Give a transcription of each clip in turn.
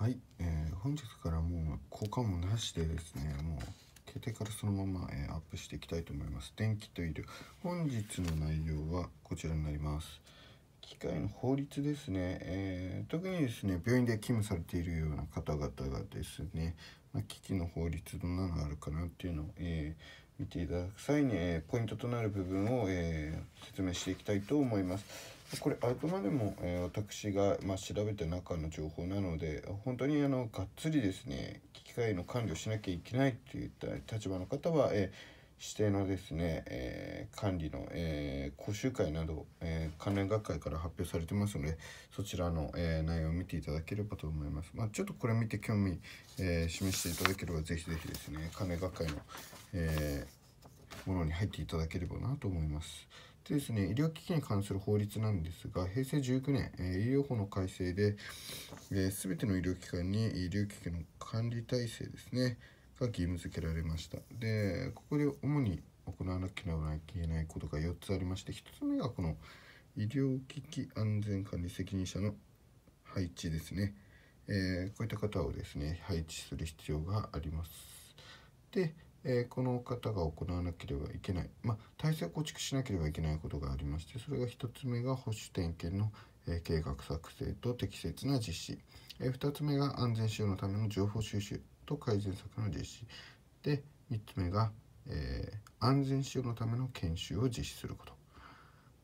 はい、えー本日からもう交換もなしでですねもう携帯からそのまま、えーアップしていきたいと思います。電気と医療。本日の内容はこちらになります。機械の法律ですね、えー特にですね病院で勤務されているような方々がですね、まあ、機器の法律どんなのがあるかなっていうのを、えー見ていただく際に、えーポイントとなる部分を、えー説明していきたいと思います。これあくまでも、えー私が、まあ、調べた中の情報なので本当にあのがっつりですね機械の管理をしなきゃいけないといった立場の方は、えー指定のですね、えー管理の、えー講習会など、えー関連学会から発表されてますのでそちらの、え内容を見ていただければと思います。まあ、ちょっとこれ見て興味、え示していただければぜひぜひですね関連学会の、えものに入っていただければなと思います。でですね、医療機器に関する法律なんですが平成19年、え医療法の改正で、え、全ての医療機関に医療機器の管理体制ですねが義務付けられました。でここで主に行わなければいけないことが4つありまして1つ目がこの医療機器安全管理責任者の配置ですね、えーこういった方をですね配置する必要があります。で、えーこの方が行わなければいけない、まあ、体制を構築しなければいけないことがありましてそれが1つ目が保守点検の、え計画作成と適切な実施、え2つ目が安全使用のための情報収集。と改善策の実施で3つ目が、えー安全使用のための研修を実施すること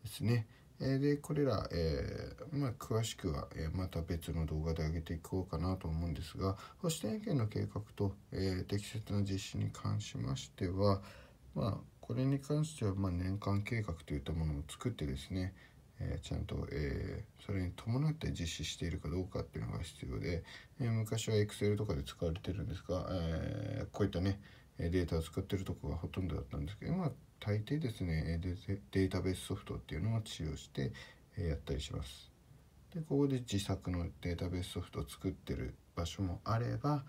ですね。えでこれら、えーまあ、詳しくは、えーまた別の動画で上げていこうかなと思うんですが保守点検の計画と、えー適切な実施に関しましてはまあこれに関しては、まあ、年間計画といったものを作ってですね、えーちゃんと、えーそれに伴って実施しているかどうかっていうのが必要で、えー昔は Excel とかで使われてるんですが、えこういったねデータを使ってるとこがほとんどだったんですけど今大抵ですねデータベースソフトっていうのを使用して、えやったりします。でここで自作のデータベースソフトを作ってる場所もあれば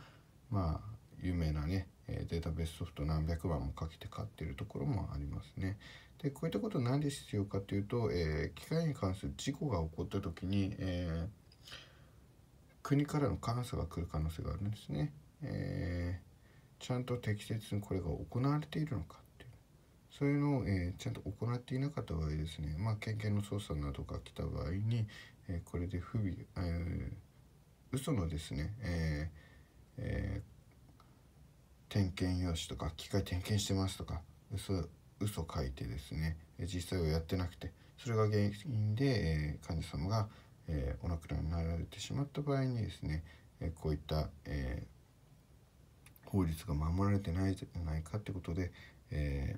まあ有名なねデータベースソフト何百万もかけて買ってるところもありますね。でこういったことなんで必要かというと、えー機械に関する事故が起こった時に、えー国からの監査が来る可能性があるんですね、えーちゃんと適切にこれが行われているのかっていう。そういうのを、えちゃんと行っていなかった場合ですねまあ県警の捜査などが来た場合に、えこれで不備、えー嘘のですね、ええ点検用紙とか機械点検してますとか嘘嘘書いてですね実際はやってなくてそれが原因で、えー患者様が、えーお亡くなりになられてしまった場合にですね、えこういった、え法律が守られてないじゃないかってことで、え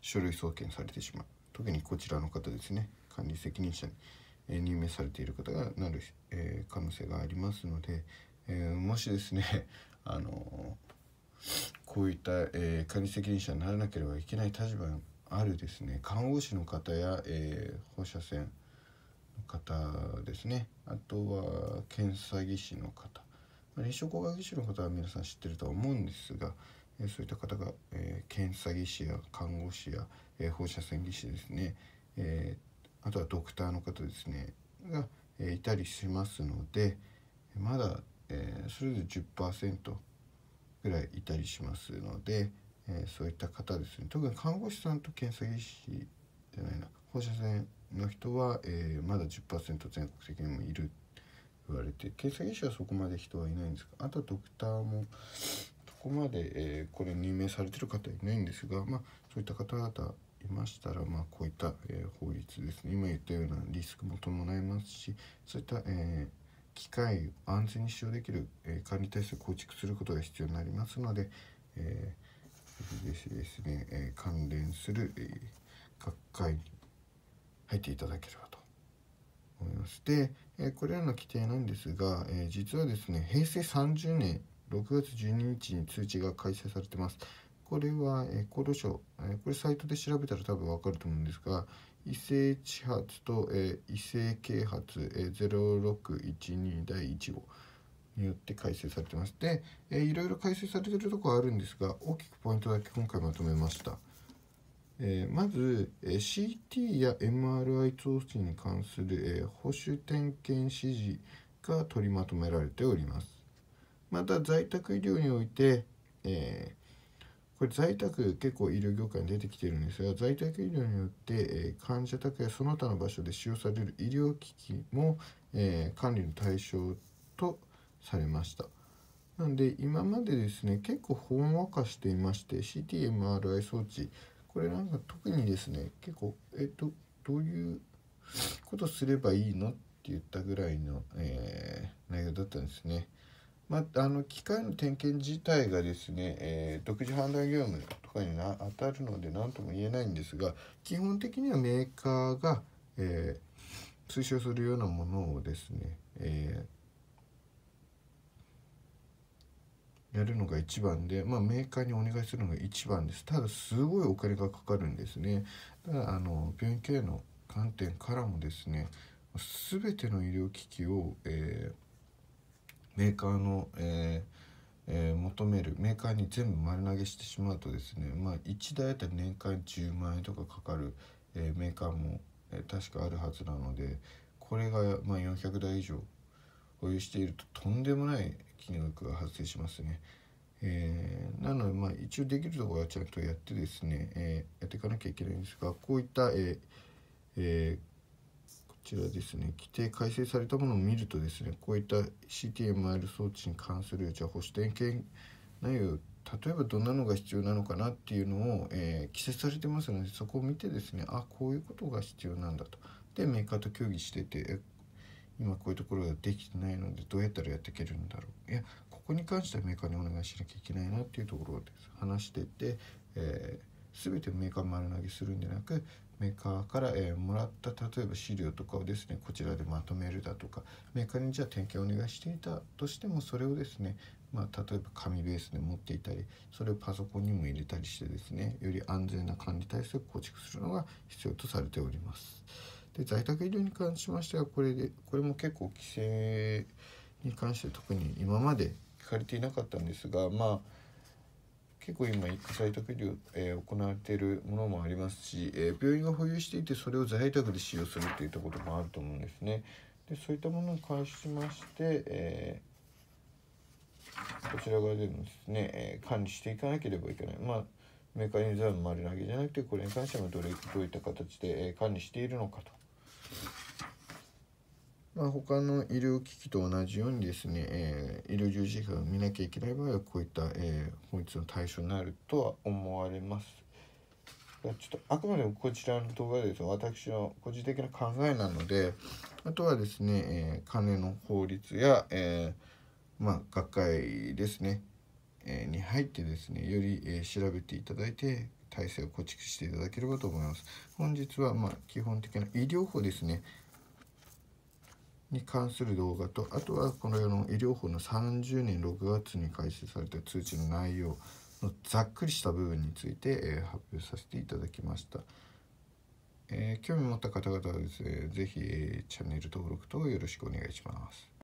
書類送検されてしまう。特にこちらの方ですね管理責任者に、え任命されている方がなる、え可能性がありますので、えもしですね あのこういった、えー管理責任者にならなければいけない立場にあるですね。看護師の方や、えー放射線の方ですね。あとは検査技師の方。臨床工学技師の方は皆さん知ってるとは思うんですが、えーそういった方が、えー検査技師や看護師や、え放射線技師ですね、えあとはドクターの方ですね。が、えいたりしますのでまだ、えそれぞれ10%ぐらいいたりしますので、えーそういった方ですね。特に看護師さんと検査技師じゃないな。放射線の人は、えーまだ10%全国的にもいる言われて検査技師はそこまで人はいないんですがあとはドクターもそこまで、えーこれ任命されてる方いないんですが、まあ、そういった方々いましたら、まあ、こういった、えー法律ですね。今言ったようなリスクも伴いますしそういった、えー機械を安全に使用できる、えー管理体制を構築することが必要になりますので、えーぜひぜひですね、えー関連する、えー学会に入っていただければと思います。で、えーこれらの規定なんですが、えー実はですね平成30年6月12日に通知が開催されてます。これは、えー厚労省、えーこれサイトで調べたら多分わかると思うんですが異性知発と、えー異性啓発、えー0612第1号によって改正されてます。で、えいろいろ改正されてるところあるんですが大きくポイントだけ今回まとめました。えーまず、えー CT や MRI 装置に関する、えー保守点検指示が取りまとめられておりますまた在宅医療において、えー、これ在宅結構医療業界に出てきてるんですが在宅医療によって、え、患者宅やその他の場所で使用される医療機器も、え、管理の対象とされましたなんで今までですね結構ほんわかしていまして CTMRI 装置これなんか特にですね結構えっとどういうことすればいいのって言ったぐらいの、えー、内容だったんですね。まあ、あの機械の点検自体がですね、えー、独自判断業務とかにな当たるので何とも言えないんですが基本的にはメーカーが、えー、推奨するようなものをですね、えー、やるのが一番で、まあ、メーカーにお願いするのが一番です。ただすごいお金がかかるんですね。だからあの病院経営の観点からもですね全ての医療機器を、えー、メーカーの、えーえー、求めるメーカーに全部丸投げしてしまうとですねまあ1台あたり年間10万円とかかかる、えー、メーカーも、えー、確かあるはずなのでこれが、まあ、400台以上保有しているととんでもない金額が発生しますね。えー、なので、まあ、一応できるところはちゃんとやってですね、えー、やっていかなきゃいけないんですがこういった、えーえー、ちらですね。規定改正されたものを見るとですねこういった CTMR 装置に関するじゃあ保守点検内容例えばどんなのが必要なのかなっていうのを、えー、記載されてますのでそこを見てですねあこういうことが必要なんだと。でメーカーと協議してて今こういうところができてないのでどうやったらやっていけるんだろう。いやここに関してはメーカーにお願いしなきゃいけないなっていうところです。話してて、えー、全てメーカー丸投げするんでなくメーカーから、えー、もらった例えば資料とかをですねこちらでまとめるだとかメーカーにじゃあ点検お願いしていたとしてもそれをですねまあ、例えば紙ベースで持っていたりそれをパソコンにも入れたりしてですねより安全な管理体制を構築するのが必要とされております。で在宅医療に関しましてはこれでこれも結構規制に関して特に今まで聞かれていなかったんですがまあ結構今在宅医療、えー、行われているものもありますし、えー、病院が保有していてそれを在宅で使用するというところもあると思うんですね。でそういったものに関しまして、えー、こちら側でもですね、え管理していかなければいけない。まあメーカーに全部丸投げじゃなくてこれに関してはどれどういった形で、え管理しているのかと。まあ、他の医療機器と同じようにですね、えー、医療従事者が見なきゃいけない場合はこういった、えー、法律の対象になるとは思われます。ちょっとあくまでもこちらの動画です私の個人的な考えなのであとはですね、えー、関連の法律や、えー、まあ、学会ですね、えー、に入ってですねより、え調べていただいて体制を構築していただければと思います。本日はまあ基本的な医療法ですねに関する動画とあとはこの世の医療法の30年6月に開始された通知の内容のざっくりした部分について、えー、発表させていただきました。えー、興味持った方々はですね、是非、えー、チャンネル登録等よろしくお願いします。